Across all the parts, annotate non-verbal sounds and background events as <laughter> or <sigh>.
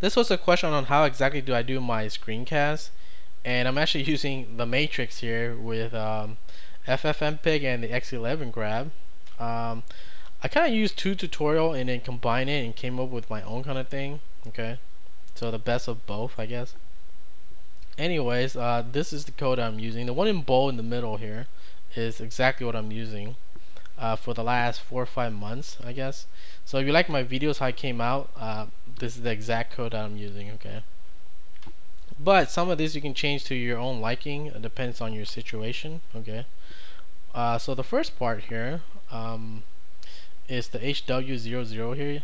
This was a question on how exactly do I do my screencast and I'm actually <laughs> using the matrix here with um, FFmpeg and the X11 grab. Um, I kind of used two tutorial and then combine it and came up with my own kind of thing. Okay, so the best of both, I guess. Anyways, uh, this is the code I'm using. The one in bold in the middle here is exactly what I'm using uh, for the last four or five months, I guess. So if you like my videos, how I came out, uh, this is the exact code that I'm using. Okay. But some of this you can change to your own liking. It depends on your situation. Okay. Uh, so the first part here um, is the HW00 here.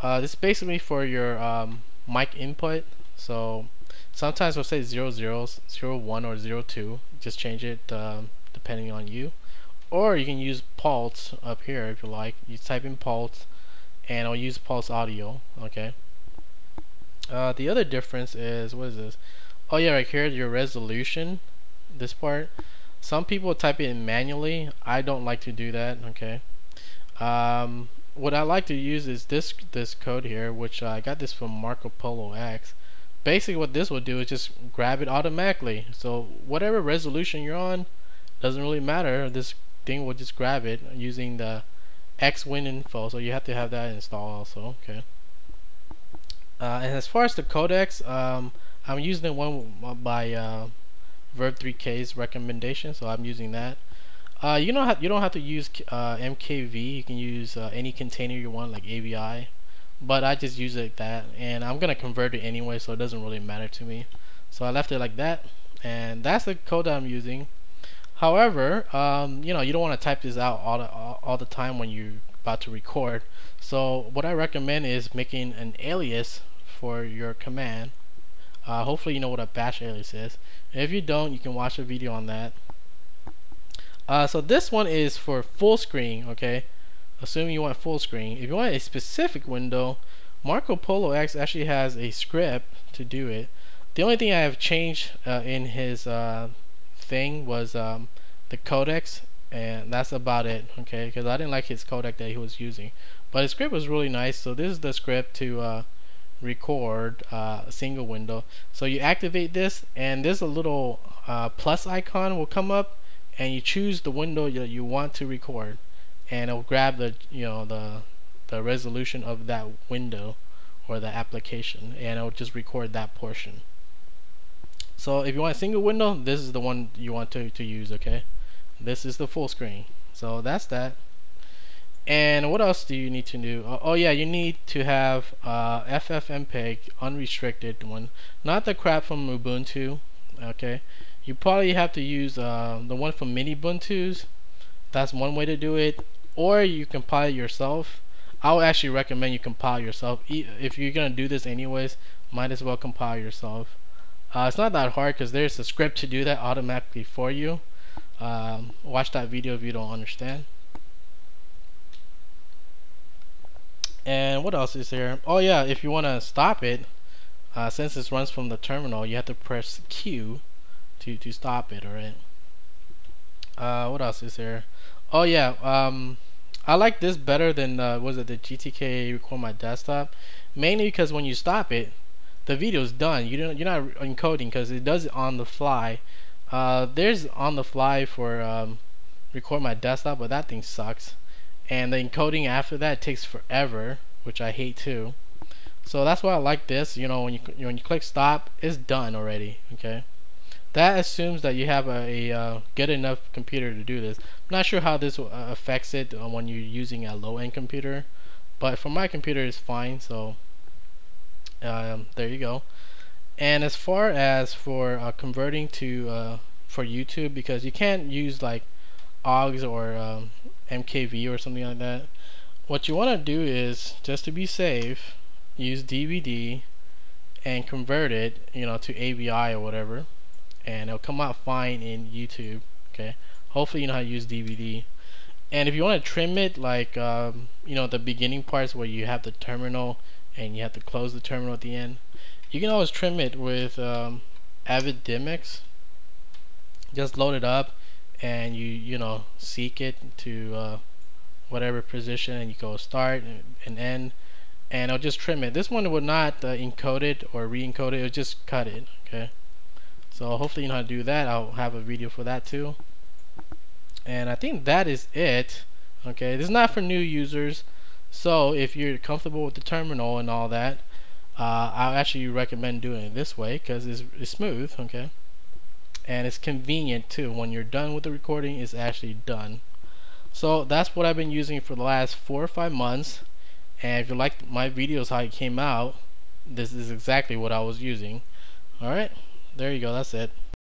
Uh, this is basically for your um, mic input. So sometimes we'll say 00, 01 or 02. Just change it um, depending on you. Or you can use pulse up here if you like. You type in pulse and I'll use pulse audio. Okay. Uh, the other difference is what is this? Oh yeah, right here your resolution. This part. Some people type it in manually. I don't like to do that. Okay. Um, what I like to use is this this code here, which I got this from Marco Polo X. Basically, what this will do is just grab it automatically. So whatever resolution you're on, doesn't really matter. This thing will just grab it using the xwininfo. So you have to have that installed also. Okay. Uh, and as far as the codecs, um, I'm using the one by uh, Verb3K's recommendation, so I'm using that. Uh, you don't have you don't have to use uh, MKV. You can use uh, any container you want, like AVI. But I just use it like that, and I'm gonna convert it anyway, so it doesn't really matter to me. So I left it like that, and that's the code that I'm using. However, um, you know you don't want to type this out all all, all the time when you're about to record. So what I recommend is making an alias for your command. Uh, hopefully you know what a bash alias is. if you don't, you can watch a video on that. Uh, so this one is for full screen, okay? Assuming you want full screen. If you want a specific window, Marco Polo X actually has a script to do it. The only thing I have changed uh, in his uh, thing was um, the codecs, and that's about it, okay? Because I didn't like his codec that he was using. But the script was really nice. So this is the script to uh, record uh, a single window. So you activate this, and there's a little uh, plus icon will come up, and you choose the window that you want to record, and it'll grab the you know the the resolution of that window or the application, and it'll just record that portion. So if you want a single window, this is the one you want to, to use, okay? This is the full screen. So that's that. And what else do you need to do? Oh, oh yeah, you need to have uh, FFmpeg unrestricted one, not the crap from Ubuntu. Okay, you probably have to use uh, the one from Medibuntu's. That's one way to do it, or you compile it yourself. I would actually recommend you compile yourself. If you're gonna do this anyways, might as well compile yourself. Uh, it's not that hard because there's a script to do that automatically for you. Um, watch that video if you don't understand. and what else is there? Oh yeah if you want to stop it uh, since this runs from the terminal you have to press Q to to stop it alright? Uh, what else is there? Oh yeah um, I like this better than uh, was it the GTK record my desktop? Mainly because when you stop it the video is done. You don't you're not encoding because it does it on the fly uh, there's on the fly for um, record my desktop but that thing sucks. And the encoding after that takes forever which I hate too. So that's why I like this you know when you when you click stop it's done already okay? That assumes that you have a, a uh, good enough computer to do this. I'm not sure how this uh, affects it when you're using a low-end computer but for my computer it's fine so um, there you go and as far as for uh, converting to uh, for YouTube because you can't use like OGS or um, MKV or something like that. What you want to do is just to be safe use DVD and convert it you know to AVI or whatever and it'll come out fine in YouTube okay? Hopefully you know how to use DVD and if you want to trim it like um, you know the beginning parts where you have the terminal and you have to close the terminal at the end you can always trim it with um, Avid just load it up and you you know seek it to uh, whatever position and you go start and end and I'll just trim it. This one would not uh, encode it or re-encode it, it'll just cut it, okay? So hopefully you know how to do that. I'll have a video for that too. And I think that is it. Okay, this is not for new users. So if you're comfortable with the terminal and all that, uh, I actually recommend doing it this way because it's, it's smooth, okay? And it's convenient too. When you're done with the recording, it's actually done. So that's what I've been using for the last four or five months. And if you like my videos how it came out, this is exactly what I was using. Alright, there you go, that's it.